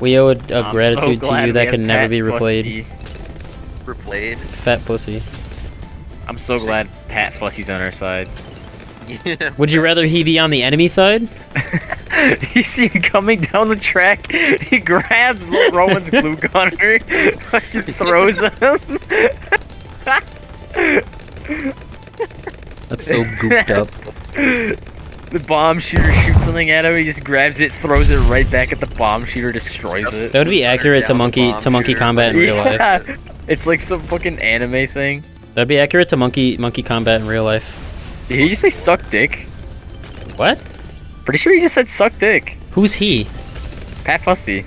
We owe a, a I'm gratitude so to you that can never be replayed. Fussy. Replayed. Fat pussy. I'm so glad Pat Fusty's on our side. Yeah. Would you rather he be on the enemy side? you see him coming down the track, he grabs little Rowan's glue gunner, fucking throws him. That's so gooped up. The bomb shooter shoots something at him, he just grabs it, throws it right back at the bomb shooter, destroys it. That would be accurate to monkey to monkey shooter. combat in real life. Yeah, it's like some fucking anime thing. That'd be accurate to monkey monkey combat in real life. Did he just say suck dick? What? Pretty sure he just said suck dick. Who's he? Pat Fusty.